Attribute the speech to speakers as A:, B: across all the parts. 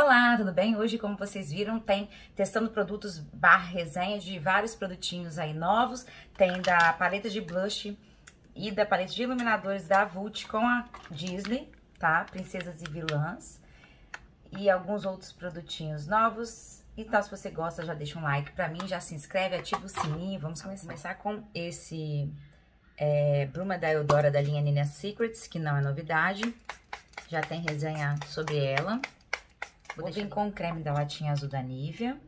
A: Olá, tudo bem? Hoje, como vocês viram, tem testando produtos barra resenha de vários produtinhos aí novos. Tem da paleta de blush e da paleta de iluminadores da Vult com a Disney, tá? Princesas e vilãs. E alguns outros produtinhos novos. Então, se você gosta, já deixa um like pra mim, já se inscreve, ativa o sininho. Vamos começar com esse é, Bruma da Eudora da linha Nina Secrets, que não é novidade. Já tem resenha sobre ela. Vou vir com o creme da latinha azul da Nivea.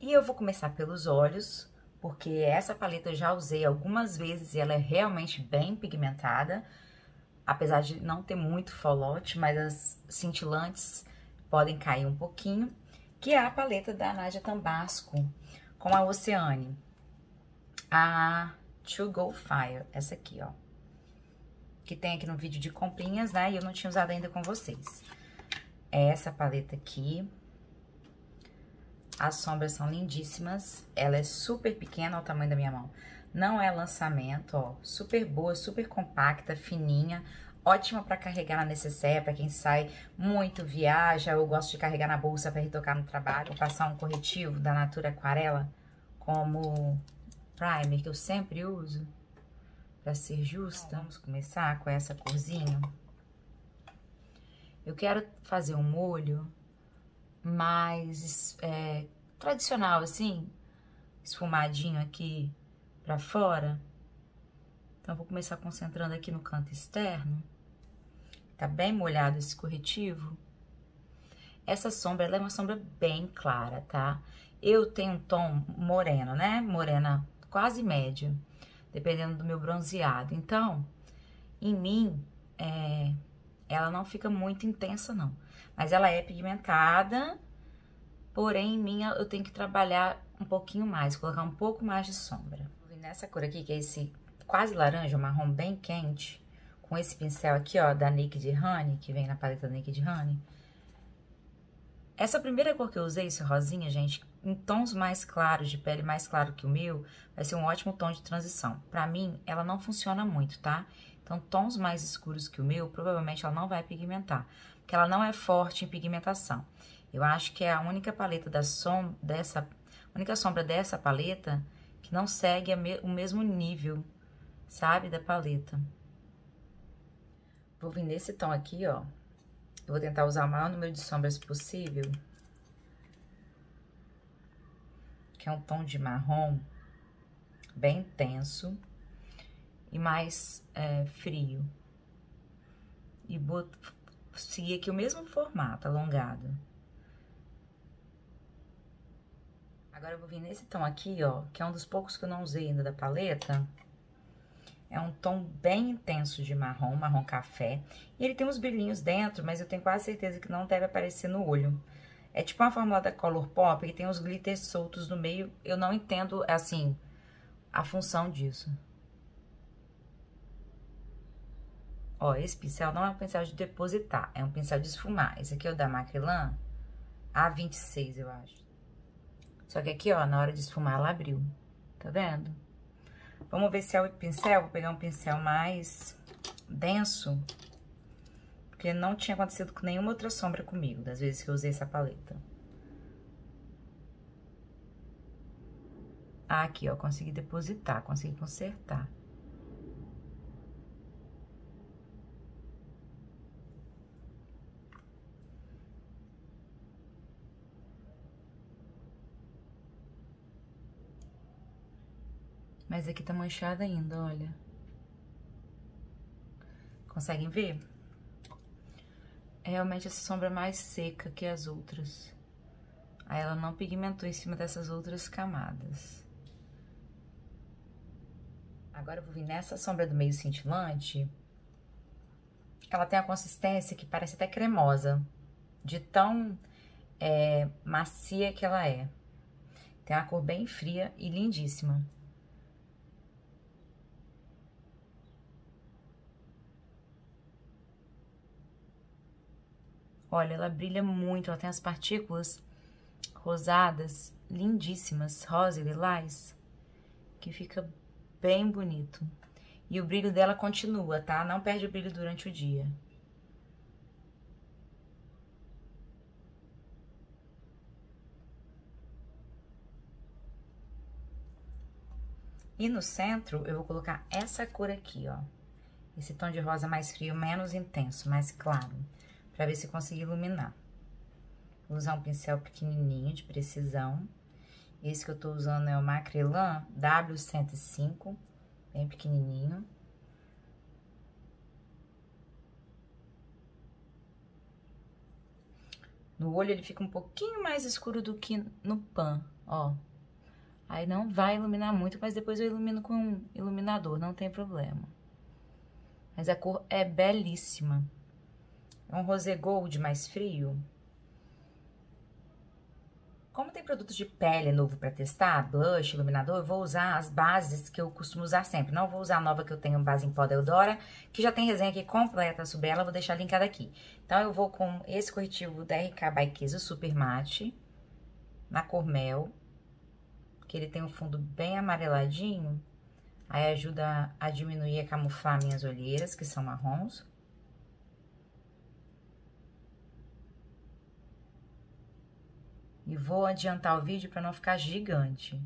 A: E eu vou começar pelos olhos, porque essa paleta eu já usei algumas vezes e ela é realmente bem pigmentada. Apesar de não ter muito folote, mas as cintilantes podem cair um pouquinho. Que é a paleta da Nadia Tambasco, com a Oceane. A To Go Fire, essa aqui, ó que tem aqui no vídeo de comprinhas, né? E eu não tinha usado ainda com vocês. É essa paleta aqui. As sombras são lindíssimas. Ela é super pequena, olha o tamanho da minha mão. Não é lançamento, ó. Super boa, super compacta, fininha. Ótima para carregar na necessaire, para quem sai muito, viaja, ou gosta de carregar na bolsa para retocar no trabalho. Vou passar um corretivo da Natura Aquarela como primer, que eu sempre uso. Pra ser justa, vamos começar com essa corzinha. Eu quero fazer um molho mais é, tradicional, assim, esfumadinho aqui pra fora. Então, vou começar concentrando aqui no canto externo. Tá bem molhado esse corretivo. Essa sombra, ela é uma sombra bem clara, tá? Eu tenho um tom moreno, né? Morena quase médio dependendo do meu bronzeado. Então, em mim, é, ela não fica muito intensa, não. Mas ela é pigmentada, porém, em mim, eu tenho que trabalhar um pouquinho mais, colocar um pouco mais de sombra. Nessa cor aqui, que é esse quase laranja, marrom bem quente, com esse pincel aqui, ó, da Naked Honey, que vem na paleta Naked Honey. Essa primeira cor que eu usei, esse rosinha, gente, em tons mais claros, de pele mais claro que o meu, vai ser um ótimo tom de transição. Pra mim, ela não funciona muito, tá? Então, tons mais escuros que o meu, provavelmente ela não vai pigmentar, porque ela não é forte em pigmentação. Eu acho que é a única paleta da som, dessa, única sombra dessa paleta que não segue o mesmo nível, sabe, da paleta. Vou vir nesse tom aqui, ó. Eu vou tentar usar o maior número de sombras possível. Que é um tom de marrom bem intenso e mais é, frio. E vou seguir aqui o mesmo formato, alongado. Agora eu vou vir nesse tom aqui, ó, que é um dos poucos que eu não usei ainda da paleta. É um tom bem intenso de marrom, marrom café. E ele tem uns brilhinhos dentro, mas eu tenho quase certeza que não deve aparecer no olho. É tipo uma fórmula da Color Pop, que tem os glitters soltos no meio. Eu não entendo, assim, a função disso. Ó, esse pincel não é um pincel de depositar, é um pincel de esfumar. Esse aqui é o da Macrylan A26, eu acho. Só que aqui, ó, na hora de esfumar, ela abriu. Tá vendo? Vamos ver se é o pincel. Vou pegar um pincel mais denso. Porque não tinha acontecido com nenhuma outra sombra comigo, das vezes que eu usei essa paleta. Aqui, ó, consegui depositar, consegui consertar. Mas aqui tá manchada ainda, olha. Conseguem ver? É realmente essa sombra mais seca que as outras. Aí ela não pigmentou em cima dessas outras camadas. Agora eu vou vir nessa sombra do meio cintilante. Ela tem a consistência que parece até cremosa, de tão é, macia que ela é. Tem uma cor bem fria e lindíssima. Olha, ela brilha muito, ela tem as partículas rosadas, lindíssimas, rosa e lilás, que fica bem bonito. E o brilho dela continua, tá? Não perde o brilho durante o dia. E no centro, eu vou colocar essa cor aqui, ó. Esse tom de rosa mais frio, menos intenso, mais claro. Pra ver se consigo iluminar. Vou usar um pincel pequenininho, de precisão. Esse que eu tô usando é o Macrylan W105, bem pequenininho. No olho ele fica um pouquinho mais escuro do que no pan, ó. Aí não vai iluminar muito, mas depois eu ilumino com um iluminador, não tem problema. Mas a cor é belíssima. Um rosé gold mais frio. Como tem produto de pele novo para testar, blush, iluminador, eu vou usar as bases que eu costumo usar sempre. Não vou usar a nova que eu tenho, base em pó da Eudora, que já tem resenha aqui completa sobre ela, vou deixar linkada aqui. Então, eu vou com esse corretivo da RK by Kiso Super Matte, na cor mel que ele tem um fundo bem amareladinho, aí ajuda a diminuir e a camuflar minhas olheiras, que são marrons. E vou adiantar o vídeo para não ficar gigante.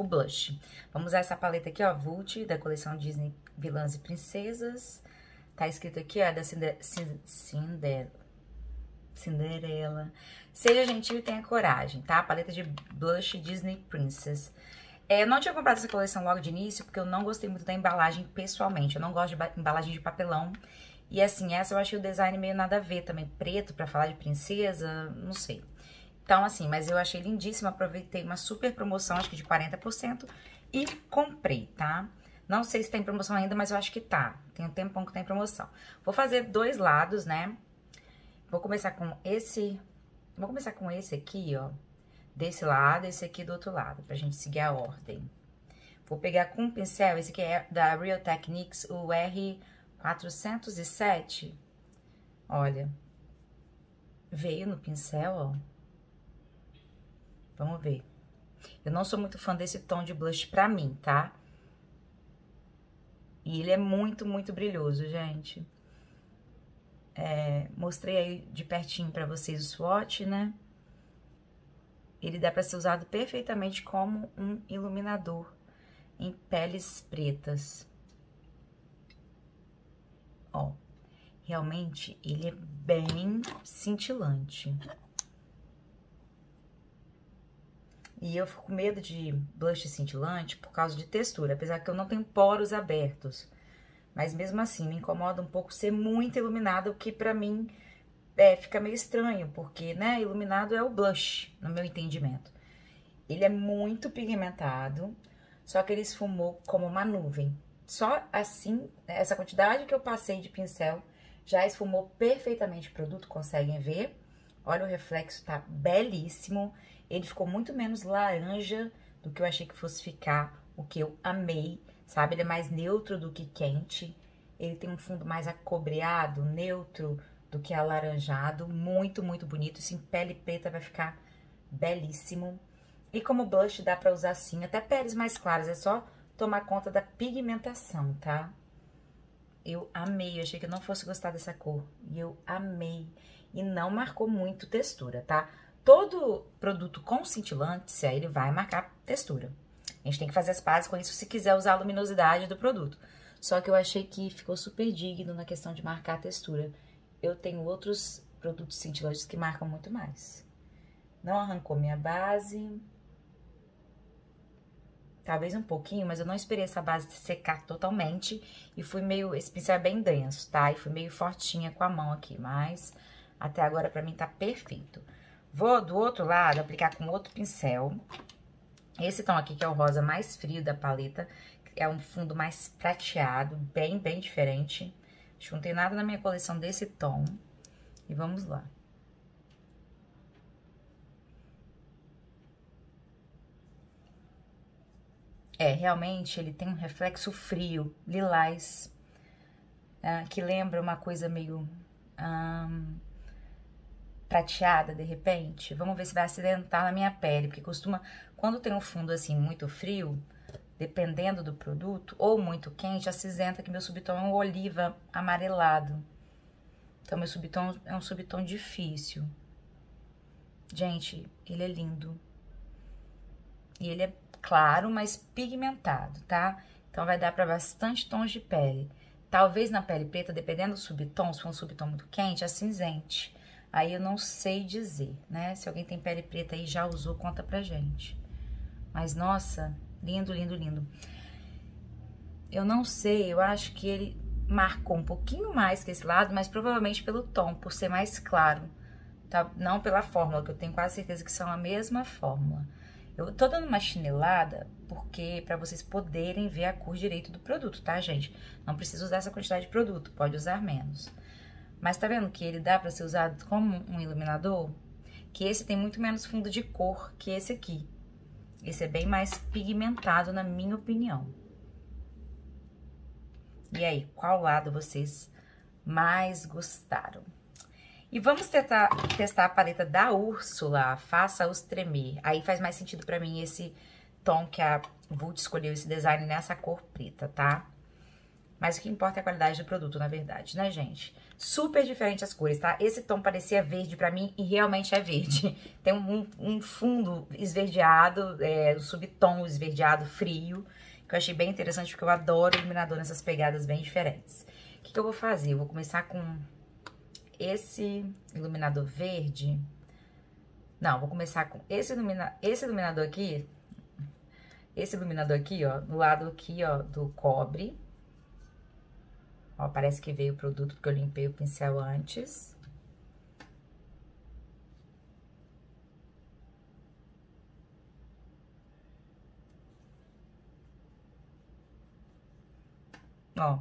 A: O blush. Vamos usar essa paleta aqui, ó, Vult, da coleção Disney Vilãs e Princesas. Tá escrito aqui, ó, da Cinder... Cinder... Cinderela. Seja gentil e tenha coragem, tá? Paleta de blush Disney Princess. É, eu não tinha comprado essa coleção logo de início, porque eu não gostei muito da embalagem pessoalmente. Eu não gosto de embalagem de papelão. E assim, essa eu achei o design meio nada a ver também. Preto pra falar de princesa, não sei. Então, assim, mas eu achei lindíssima, aproveitei uma super promoção, acho que de 40%, e comprei, tá? Não sei se tem promoção ainda, mas eu acho que tá. Tem um tempão que tem promoção. Vou fazer dois lados, né? Vou começar com esse... Vou começar com esse aqui, ó. Desse lado, esse aqui do outro lado, pra gente seguir a ordem. Vou pegar com um pincel, esse aqui é da Real Techniques, o R407. Olha, veio no pincel, ó. Vamos ver. Eu não sou muito fã desse tom de blush pra mim, tá? E ele é muito, muito brilhoso, gente. É, mostrei aí de pertinho pra vocês o swatch, né? Ele dá pra ser usado perfeitamente como um iluminador em peles pretas. Ó, realmente ele é bem cintilante. E eu fico com medo de blush cintilante por causa de textura, apesar que eu não tenho poros abertos. Mas mesmo assim, me incomoda um pouco ser muito iluminado, o que pra mim é, fica meio estranho, porque, né, iluminado é o blush, no meu entendimento. Ele é muito pigmentado, só que ele esfumou como uma nuvem. Só assim, essa quantidade que eu passei de pincel já esfumou perfeitamente o produto, conseguem ver? Olha o reflexo, tá belíssimo. Ele ficou muito menos laranja do que eu achei que fosse ficar, o que eu amei, sabe? Ele é mais neutro do que quente. Ele tem um fundo mais acobreado, neutro do que alaranjado. Muito, muito bonito. Isso em pele preta vai ficar belíssimo. E como blush dá pra usar assim, até peles mais claras, é só tomar conta da pigmentação, tá? Eu amei, eu achei que eu não fosse gostar dessa cor. E eu amei. E não marcou muito textura, tá? Todo produto com cintilante, ele vai marcar textura. A gente tem que fazer as pazes com isso se quiser usar a luminosidade do produto. Só que eu achei que ficou super digno na questão de marcar a textura. Eu tenho outros produtos cintilantes que marcam muito mais. Não arrancou minha base. Talvez um pouquinho, mas eu não esperei essa base secar totalmente. E fui meio... Esse pincel é bem denso, tá? E fui meio fortinha com a mão aqui, mas... Até agora, pra mim, tá perfeito. Vou, do outro lado, aplicar com outro pincel. Esse tom aqui, que é o rosa mais frio da paleta, é um fundo mais prateado, bem, bem diferente. Acho que não tem nada na minha coleção desse tom. E vamos lá. É, realmente ele tem um reflexo frio, lilás, ah, que lembra uma coisa meio prateada de repente. Vamos ver se vai acidentar na minha pele, porque costuma, quando tem um fundo assim muito frio, dependendo do produto, ou muito quente, acinzenta que meu subtom é um oliva amarelado. Então, meu subtom é um subtom difícil. Gente, ele é lindo. E ele é claro, mas pigmentado, tá? Então, vai dar para bastante tons de pele. Talvez na pele preta, dependendo do subtom, se for um subtom muito quente, acinzente. Aí eu não sei dizer, né? Se alguém tem pele preta aí já usou, conta pra gente. Mas, nossa, lindo, lindo, lindo. Eu não sei, eu acho que ele marcou um pouquinho mais que esse lado, mas provavelmente pelo tom, por ser mais claro, tá? Não pela fórmula, que eu tenho quase certeza que são a mesma fórmula. Eu tô dando uma chinelada porque para vocês poderem ver a cor direito do produto, tá, gente? Não precisa usar essa quantidade de produto, pode usar menos. Mas tá vendo que ele dá para ser usado como um iluminador? Que esse tem muito menos fundo de cor que esse aqui. Esse é bem mais pigmentado, na minha opinião. E aí, qual lado vocês mais gostaram? E vamos tentar testar a paleta da Úrsula, Faça-os Tremer. Aí faz mais sentido pra mim esse tom que a Vult escolheu, esse design nessa cor preta, tá? Mas o que importa é a qualidade do produto, na verdade, né, gente? Super diferente as cores, tá? Esse tom parecia verde pra mim e realmente é verde. Tem um, um fundo esverdeado, é, o subtom esverdeado frio que eu achei bem interessante, porque eu adoro iluminador nessas pegadas bem diferentes. O que, que eu vou fazer? Eu vou começar com esse iluminador verde. Não, vou começar com esse, ilumina... esse iluminador aqui. Esse iluminador aqui, ó, no lado aqui, ó, do cobre. Ó, parece que veio o produto, porque eu limpei o pincel antes. Ó,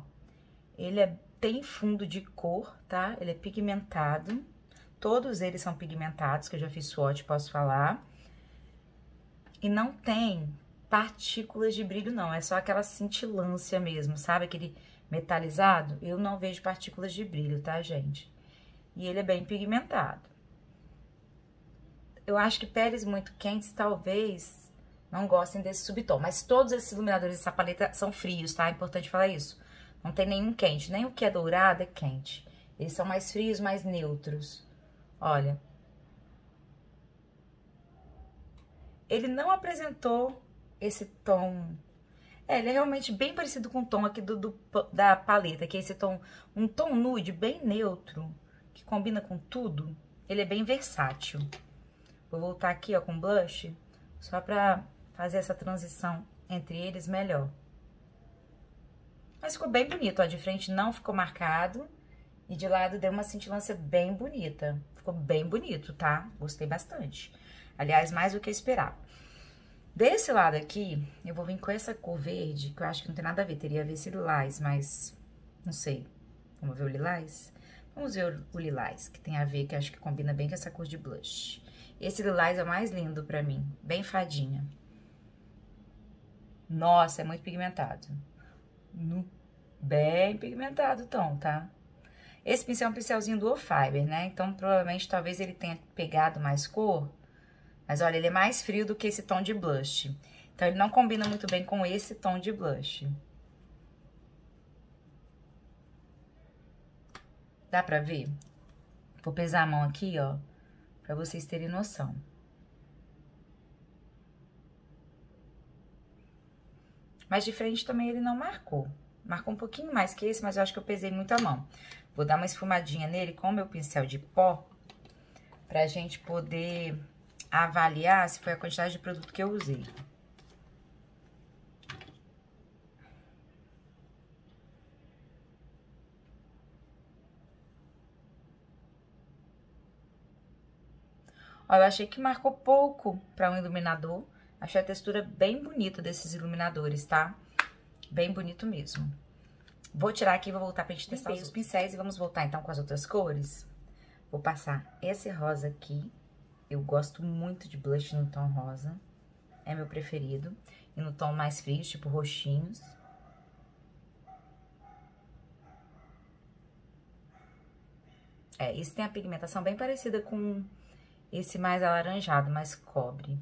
A: ele é, tem fundo de cor, tá? Ele é pigmentado. Todos eles são pigmentados, que eu já fiz swatch, posso falar. E não tem partículas de brilho, não. É só aquela cintilância mesmo, sabe? Aquele metalizado. Eu não vejo partículas de brilho, tá, gente? E ele é bem pigmentado. Eu acho que peles muito quentes, talvez, não gostem desse subtom. Mas todos esses iluminadores dessa paleta são frios, tá? É importante falar isso. Não tem nenhum quente. Nem o que é dourado é quente. Eles são mais frios, mais neutros. Olha. Ele não apresentou esse tom... É, ele é realmente bem parecido com o tom aqui do, do, da paleta, que é esse tom, um tom nude bem neutro, que combina com tudo. Ele é bem versátil. Vou voltar aqui, ó, com blush, só pra fazer essa transição entre eles melhor. Mas ficou bem bonito, ó, de frente não ficou marcado e de lado deu uma cintilância bem bonita. Ficou bem bonito, tá? Gostei bastante. Aliás, mais do que eu esperava. Desse lado aqui, eu vou vir com essa cor verde, que eu acho que não tem nada a ver, teria a ver esse lilás, mas não sei. Vamos ver o lilás? Vamos ver o lilás, que tem a ver, que acho que combina bem com essa cor de blush. Esse lilás é o mais lindo pra mim, bem fadinha. Nossa, é muito pigmentado no, bem pigmentado o tom, tá? Esse pincel é um pincelzinho do Fiber, né? Então, provavelmente, talvez ele tenha pegado mais cor. Mas olha, ele é mais frio do que esse tom de blush. Então, ele não combina muito bem com esse tom de blush. Dá pra ver? Vou pesar a mão aqui, ó, pra vocês terem noção. Mas de frente também ele não marcou. Marcou um pouquinho mais que esse, mas eu acho que eu pesei muito a mão. Vou dar uma esfumadinha nele com o meu pincel de pó, pra gente poder avaliar se foi a quantidade de produto que eu usei. Ó, eu achei que marcou pouco para um iluminador. Achei a textura bem bonita desses iluminadores, tá? Bem bonito mesmo. Vou tirar aqui e vou voltar pra gente testar os, os pincéis e vamos voltar então com as outras cores. Vou passar esse rosa aqui. Eu gosto muito de blush no tom rosa. É meu preferido. E no tom mais frio, tipo roxinhos. É, esse tem a pigmentação bem parecida com esse mais alaranjado, mais cobre.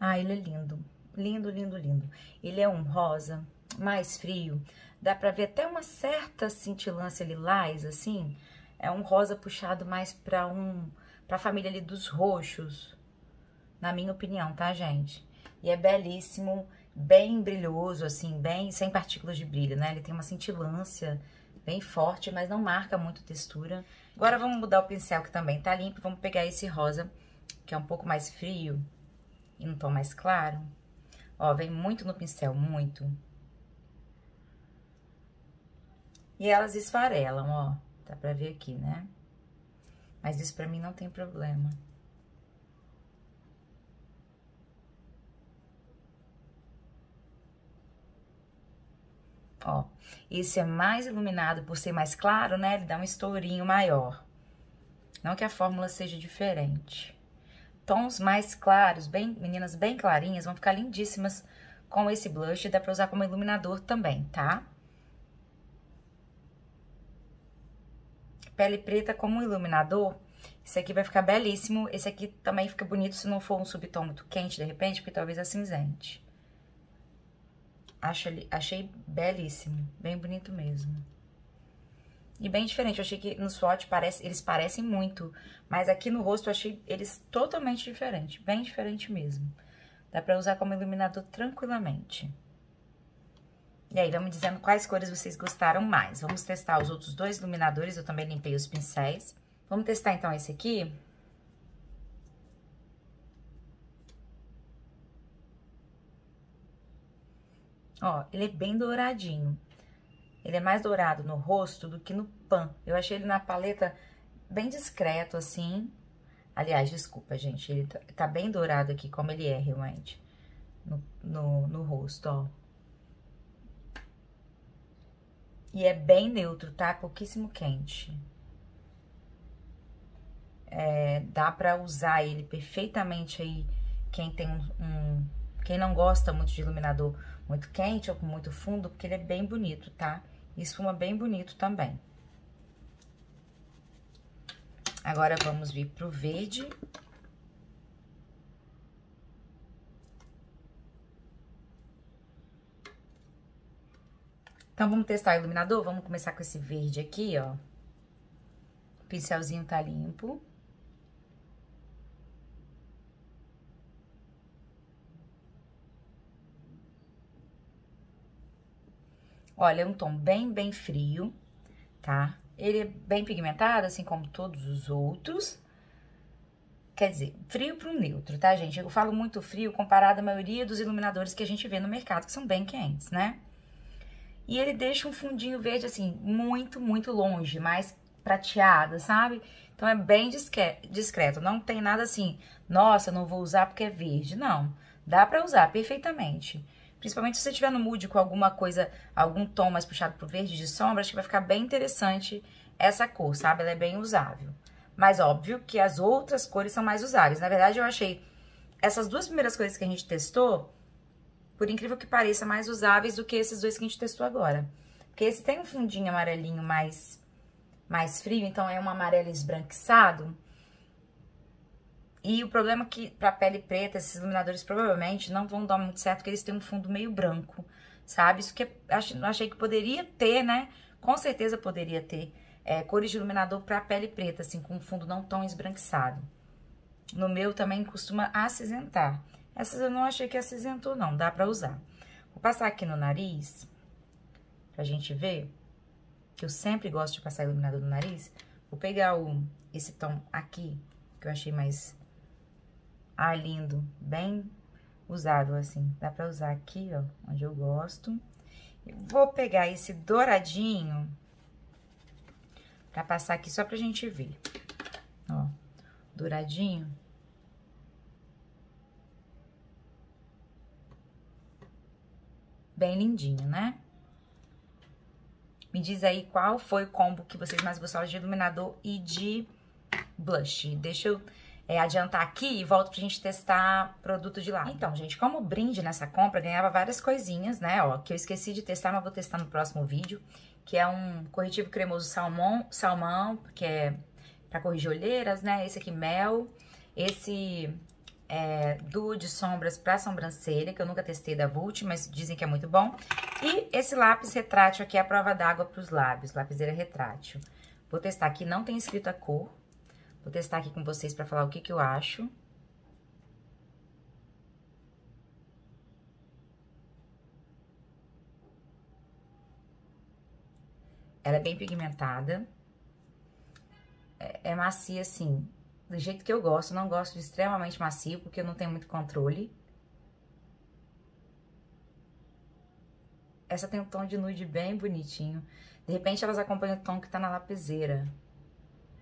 A: Ah, ele é lindo. Lindo, lindo, lindo. Ele é um rosa mais frio. Dá pra ver até uma certa cintilância lilás, assim. É um rosa puxado mais pra um... Pra família ali dos roxos. Na minha opinião, tá, gente? E é belíssimo, bem brilhoso, assim, bem... Sem partículas de brilho, né? Ele tem uma cintilância bem forte, mas não marca muito textura. Agora vamos mudar o pincel que também tá limpo. Vamos pegar esse rosa, que é um pouco mais frio e um tom mais claro. Ó, vem muito no pincel, muito. E elas esfarelam, ó. Dá pra ver aqui, né? Mas isso pra mim não tem problema. Ó, esse é mais iluminado por ser mais claro, né? Ele dá um estourinho maior. Não que a fórmula seja diferente. Tons mais claros, bem, meninas bem clarinhas, vão ficar lindíssimas com esse blush. Dá pra usar como iluminador também, tá? Pele preta como iluminador, esse aqui vai ficar belíssimo. Esse aqui também fica bonito se não for um subtom muito quente, de repente, porque talvez é cinzente. Acho, achei belíssimo, bem bonito mesmo. E bem diferente, eu achei que no swatch parece, eles parecem muito, mas aqui no rosto eu achei eles totalmente diferentes, bem diferente mesmo. Dá pra usar como iluminador tranquilamente. E aí, vamos dizendo quais cores vocês gostaram mais. Vamos testar os outros dois iluminadores, eu também limpei os pincéis. Vamos testar então esse aqui. Ó, ele é bem douradinho. Ele é mais dourado no rosto do que no pan. Eu achei ele na paleta bem discreto, assim. Aliás, desculpa, gente. Ele tá, tá bem dourado aqui, como ele é realmente. No, no, no rosto, ó. E é bem neutro, tá? Pouquíssimo quente. É, dá pra usar ele perfeitamente aí, quem tem um, um quem não gosta muito de iluminador muito quente ou com muito fundo, porque ele é bem bonito, tá? E esfuma bem bonito também. Agora, vamos vir pro verde. Então, vamos testar o iluminador? Vamos começar com esse verde aqui, ó. O pincelzinho tá limpo. Olha, é um tom bem, bem frio, tá? Ele é bem pigmentado, assim como todos os outros. Quer dizer, frio para um neutro, tá, gente? Eu falo muito frio comparado à maioria dos iluminadores que a gente vê no mercado, que são bem quentes, né? E ele deixa um fundinho verde, assim, muito, muito longe, mais prateado, sabe? Então, é bem discreto. Não tem nada assim, nossa, não vou usar porque é verde. Não, dá pra usar perfeitamente. Principalmente se você estiver no mood com alguma coisa, algum tom mais puxado pro verde de sombra, acho que vai ficar bem interessante essa cor, sabe? Ela é bem usável. Mas óbvio que as outras cores são mais usáveis. Na verdade, eu achei essas duas primeiras cores que a gente testou, por incrível que pareça, mais usáveis do que esses dois que a gente testou agora. Porque esse tem um fundinho amarelinho mais, mais frio, então é um amarelo esbranquiçado. E o problema é que pra pele preta, esses iluminadores provavelmente não vão dar muito certo, porque eles têm um fundo meio branco, sabe? Isso que eu achei que poderia ter, né? Com certeza poderia ter é, cores de iluminador pra pele preta, assim, com um fundo não tão esbranquiçado. No meu também costuma acinzentar. Essas eu não achei que acinzentou, não, dá pra usar. Vou passar aqui no nariz, pra gente ver, que eu sempre gosto de passar iluminador no nariz. Vou pegar o, esse tom aqui, que eu achei mais ah, lindo, bem usável assim. Dá pra usar aqui, ó, onde eu gosto. Vou pegar esse douradinho pra passar aqui só pra gente ver. Ó, douradinho. Bem lindinho, né? Me diz aí qual foi o combo que vocês mais gostaram de iluminador e de blush. Deixa eu é, adiantar aqui e volto pra gente testar produto de lá. Então, gente, como brinde nessa compra, ganhava várias coisinhas, né, ó, que eu esqueci de testar, mas vou testar no próximo vídeo, que é um corretivo cremoso salmão, salmão, que é pra corrigir olheiras, né, esse aqui mel, esse é, duo de sombras pra sobrancelha, que eu nunca testei da Vult, mas dizem que é muito bom, e esse lápis retrátil aqui é a prova d'água pros lábios, lapiseira retrátil. Vou testar aqui, não tem escrito a cor, Vou testar aqui com vocês pra falar o que que eu acho. Ela é bem pigmentada. É, é macia, assim, do jeito que eu gosto. Não gosto de extremamente macio, porque eu não tenho muito controle. Essa tem um tom de nude bem bonitinho. De repente, elas acompanham o tom que tá na lapiseira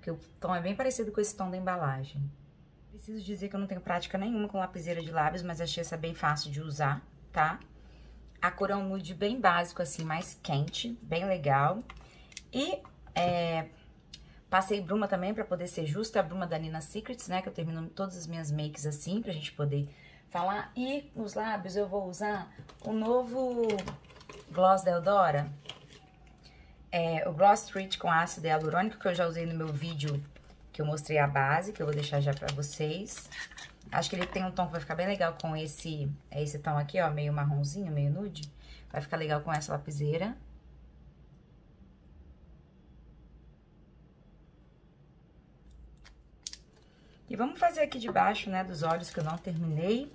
A: porque o tom é bem parecido com esse tom da embalagem. Preciso dizer que eu não tenho prática nenhuma com lapiseira de lábios, mas achei essa bem fácil de usar, tá? A cor é um nude bem básico, assim, mais quente, bem legal. E é, passei bruma também pra poder ser justa, a bruma da Nina Secrets, né? Que eu termino todas as minhas makes assim, pra gente poder falar. E nos lábios eu vou usar o novo gloss da Eudora, é, o Gloss Treat com ácido hialurônico, que eu já usei no meu vídeo que eu mostrei a base, que eu vou deixar já pra vocês. Acho que ele tem um tom que vai ficar bem legal com esse, é esse tom aqui, ó, meio marronzinho, meio nude. Vai ficar legal com essa lapiseira. E vamos fazer aqui debaixo, né, dos olhos que eu não terminei.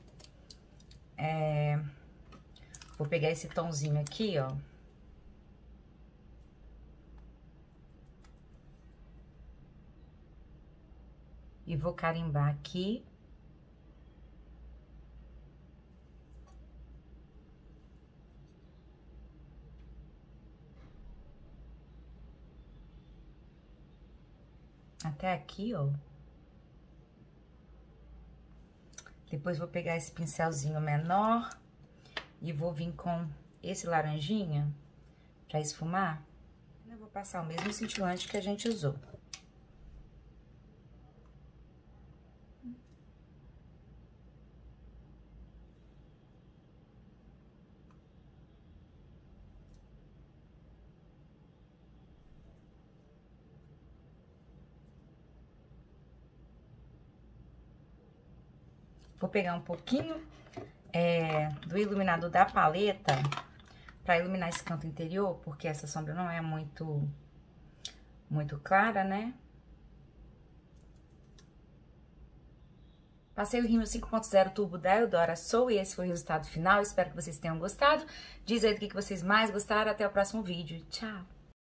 A: É... Vou pegar esse tomzinho aqui, ó. E vou carimbar aqui. Até aqui, ó. Depois vou pegar esse pincelzinho menor e vou vir com esse laranjinha pra esfumar. Eu vou passar o mesmo cintilante que a gente usou. Vou pegar um pouquinho é, do iluminador da paleta pra iluminar esse canto interior, porque essa sombra não é muito, muito clara, né? Passei o rímel 5.0 Turbo da Eudora Sou e esse foi o resultado final. Espero que vocês tenham gostado. Diz aí do que vocês mais gostaram. Até o próximo vídeo. Tchau!